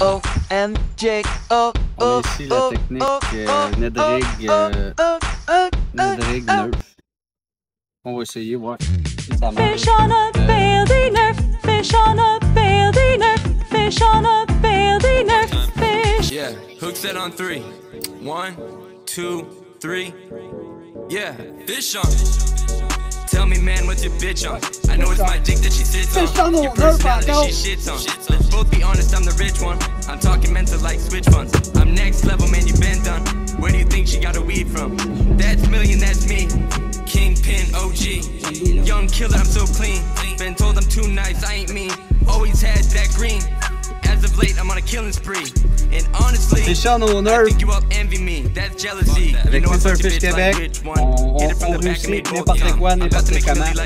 O N J O On a ici la technique euh, Ned rig, euh, Ned rig Nerf. On va essayer, voir si ça marche. Fish on a bailey nerf, fish on a bailey nerf, fish on a bailey nerf, fish. Yeah, hook set on three. One, two, three. Yeah, fish on. Tell man, what's your bitch on? I know it's my dick that she sits on. Your personality she shits on. Let's both be honest, I'm the rich one. I'm talking mental like switch funds. I'm next level, man, you been done. Where do you think she got her weed from? That's million, that's me. Kingpin OG. Young killer, I'm so clean. Been told I'm too nice, I ain't mean. Always had that green. Killing spree. And honestly, Fish on au I think you all envy me. That's jealousy. Avec you know I Mr. fucked your Fish bitch like Québec, which one? on- Hit it from on the back and réussit made both n'importe young. quoi, I'm about to n'importe make comment.